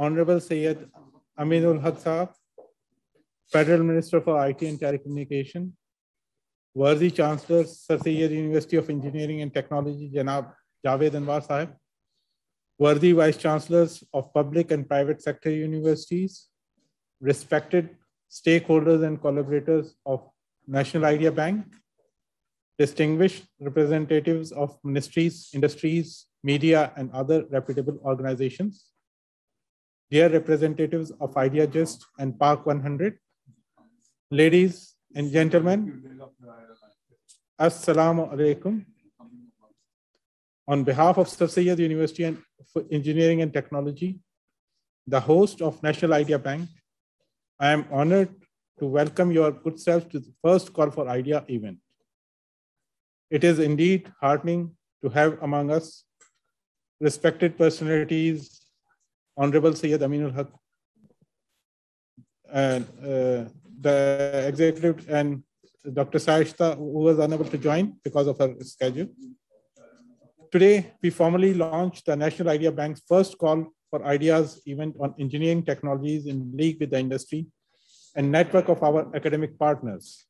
Honorable Syed Aminul Haq Saab, Federal Minister for IT and Telecommunication, worthy Chancellor, Sir Syed University of Engineering and Technology, Janab Javed Anwar Sahib, worthy Vice Chancellors of public and private sector universities, respected stakeholders and collaborators of National Idea Bank, distinguished representatives of ministries, industries, media, and other reputable organizations, dear representatives of IdeaGist and Park 100, ladies and gentlemen, Assalamu alaikum. On behalf of Sir University and Engineering and Technology, the host of National Idea Bank, I am honored to welcome your good self to the first Call for Idea event. It is indeed heartening to have among us respected personalities, Honorable Syed Aminul Haq, and uh, the executive and Dr. Shaista, who was unable to join because of her schedule. Today, we formally launched the National Idea Bank's first call for ideas event on engineering technologies in league with the industry and network of our academic partners.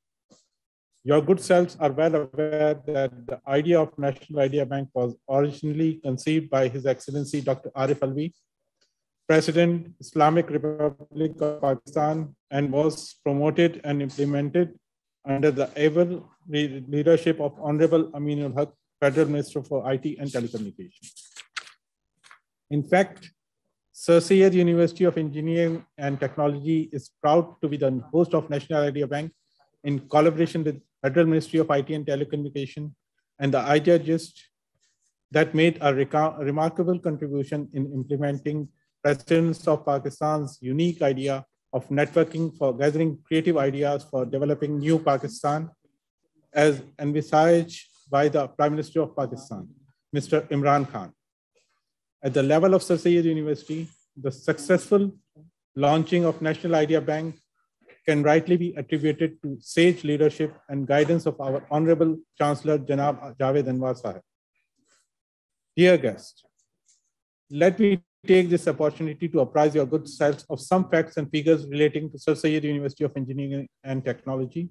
Your good selves are well aware that the idea of National Idea Bank was originally conceived by His Excellency Dr. Arif Alvi, President, Islamic Republic of Pakistan, and was promoted and implemented under the able leadership of Honorable Aminul Haq, Federal Minister for IT and Telecommunications. In fact, Sir Syed University of Engineering and Technology is proud to be the host of National Idea Bank in collaboration with Federal Ministry of IT and Telecommunication and the IdeaGist that made a remarkable contribution in implementing President of Pakistan's unique idea of networking for gathering creative ideas for developing new Pakistan as envisaged by the Prime Minister of Pakistan, Mr. Imran Khan. At the level of Sir Syed University, the successful launching of National Idea Bank can rightly be attributed to sage leadership and guidance of our Honorable Chancellor Janab Javed Anwar Sahib. Dear guest, let me take this opportunity to apprise your good selves of some facts and figures relating to Sir University of Engineering and Technology,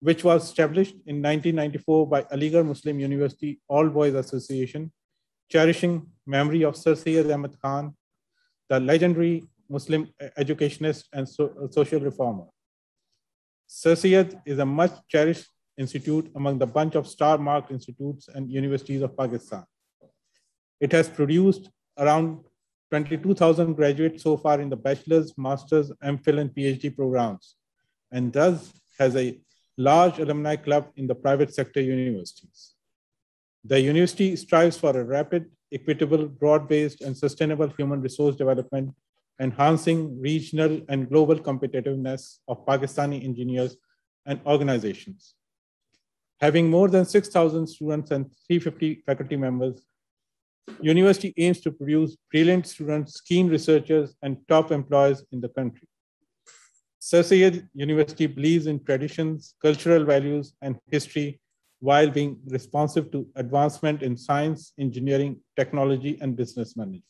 which was established in 1994 by Aligarh Muslim University Old Boys Association cherishing memory of Sir Ahmed Khan, the legendary Muslim educationist and so, uh, social reformer. Sir is a much cherished institute among the bunch of star-marked institutes and universities of Pakistan. It has produced around 22,000 graduates so far in the bachelor's, master's, MPhil, and PhD programs, and thus has a large alumni club in the private sector universities. The university strives for a rapid, equitable, broad-based, and sustainable human resource development, enhancing regional and global competitiveness of Pakistani engineers and organizations. Having more than 6,000 students and 350 faculty members, university aims to produce brilliant students, keen researchers, and top employers in the country. Sir Syed University believes in traditions, cultural values, and history while being responsive to advancement in science, engineering, technology, and business management.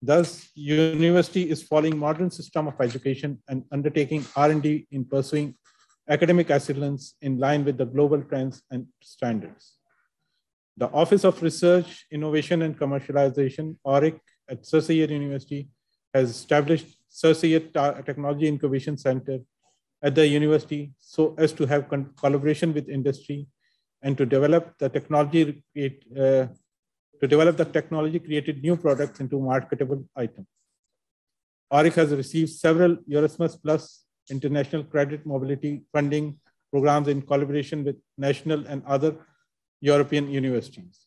Thus, university is following modern system of education and undertaking R&D in pursuing academic excellence in line with the global trends and standards. The Office of Research, Innovation and Commercialization, ORIC, at Sir University has established Sir Technology Incubation Center at the university so as to have collaboration with industry and to develop the technology uh, to develop the technology created new products into marketable items. ORIC has received several Erasmus Plus international credit mobility funding programs in collaboration with national and other European universities.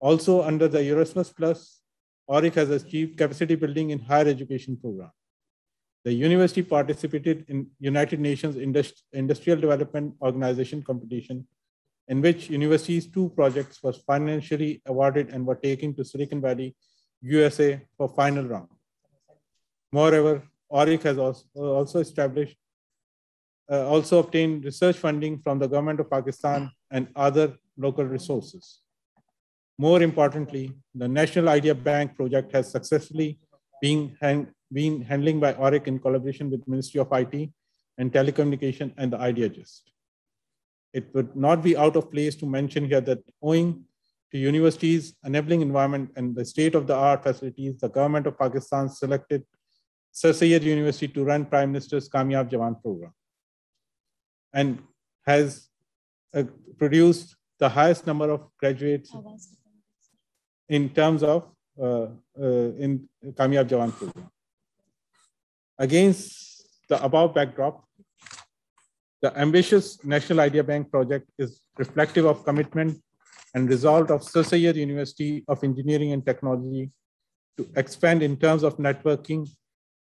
Also under the Erasmus Plus, ORIC has achieved capacity building in higher education program. The university participated in United Nations Indust Industrial Development Organization competition, in which university's two projects was financially awarded and were taken to Silicon Valley, USA for final round. Moreover, ORIC has also, also established, uh, also obtained research funding from the government of Pakistan and other local resources. More importantly, the National Idea Bank project has successfully been, hand, being handling by ORIC in collaboration with Ministry of IT and Telecommunication and the IdeaGist. It would not be out of place to mention here that owing to universities, enabling environment, and the state-of-the-art facilities, the government of Pakistan selected Sir University to run Prime Minister's Kamyab Jawan program and has uh, produced the highest number of graduates in terms of uh, uh, in Kamyab Jawan program. Against the above backdrop, the ambitious National Idea Bank project is reflective of commitment and result of Sir University of Engineering and Technology to expand in terms of networking,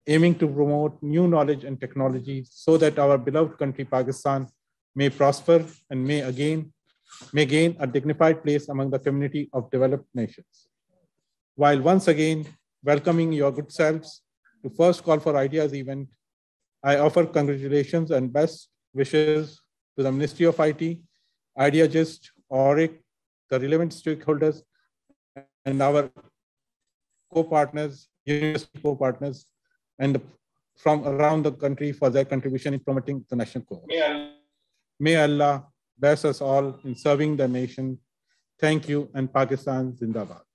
aiming to promote new knowledge and technology so that our beloved country, Pakistan, may prosper and may again may gain a dignified place among the community of developed nations. While once again welcoming your good selves to first call for ideas event, I offer congratulations and best wishes to the Ministry of IT, IdeaGist, ORIC, the relevant stakeholders, and our co-partners, university co-partners, and from around the country for their contribution in promoting the national cause. May Allah bless us all in serving the nation. Thank you and Pakistan Zindabad.